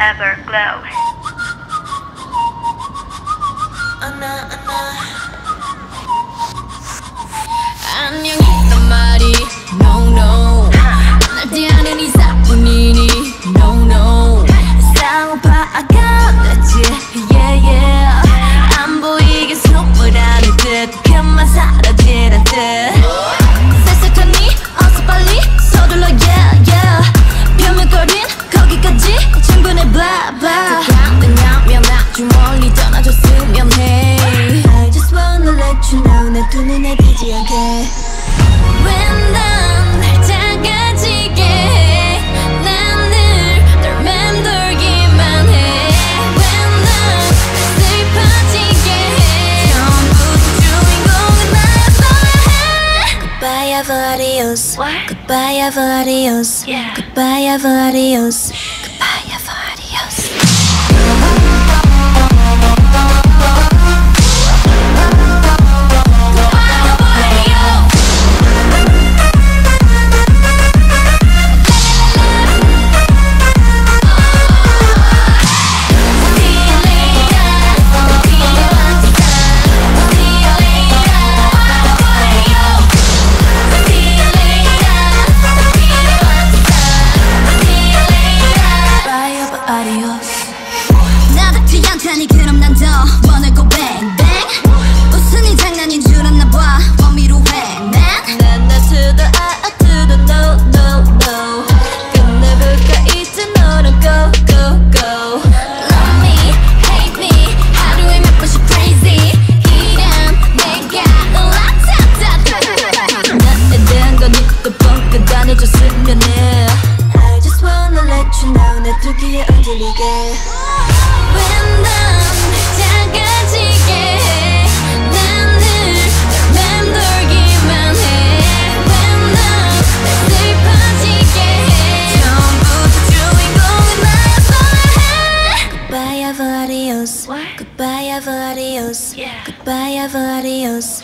Ever glow. 내두 눈에 띄지 않게 왜난날 작아지게 해? 난늘널 맴돌기만 해? 왜난 슬퍼지게 해? 처음부터 주인공은 나였어야 해 Goodbye ever adios What? Goodbye ever adios Yeah. Goodbye ever adios Goodbye 원을 go bang bang 웃음이 장난인 줄 알나 봐 원미로 횡맨 난나 to the I to the no no no 끝내볼까 이제 너는 go go go Love me hate me 하루에 몇 번씩 crazy 이런 내가 라타타 나에 대한 건 이또 뻥끗 안 해줬으면 해 I just wanna let you know 내두 귀에 얹을리게 왜난 Goodbye ever adios Yeah. Goodbye ever adios